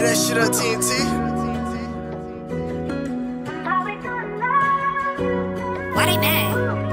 Light that shit up, TNT. Why they mad?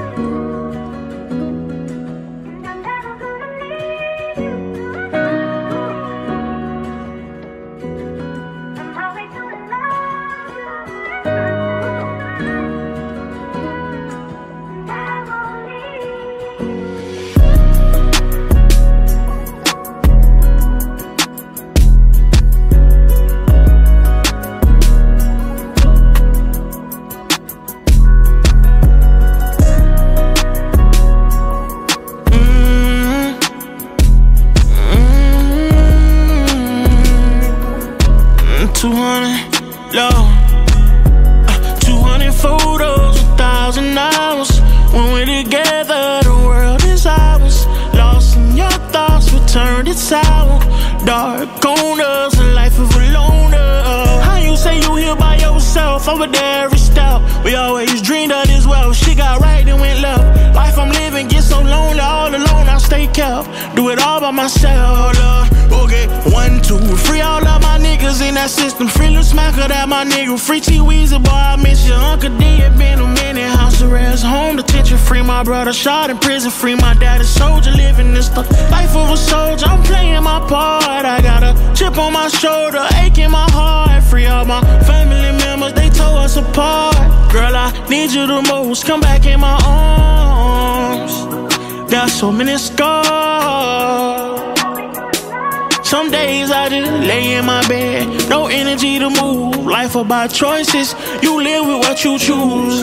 200 low. Uh, 200 photos, a thousand hours. When we're together, the world is ours. Lost in your thoughts, we turned it sour. Dark corners, a life of a loner. How you say you here by yourself? Over there, every step. We always dreamed of this well. She got right and went left. Life I'm living gets so lonely, all alone. I stay kept. Do it all by myself, that system. Free Lil Smacker, that my nigga. Free T Weezy, boy, I miss you. Uncle D, it been a minute. House arrest, home detention. Free my brother, shot in prison. Free my dad, a soldier, living this the life of a soldier. I'm playing my part. I got a chip on my shoulder, ache in my heart. Free all my family members, they tore us apart. Girl, I need you the most. Come back in my arms. Got so many scars. Some days I just lay in my bed, no energy to move. Life about choices, you live with what you choose.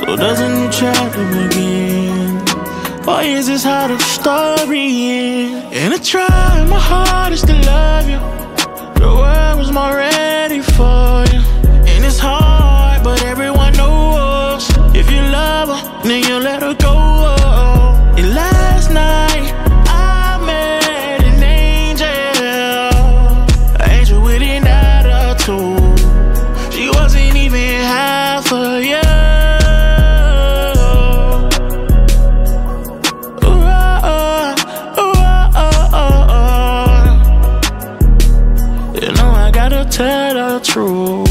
So does a new chapter begin? Or is this how the story ends? And I try my hardest to love you. The world was more ready for tell the truth.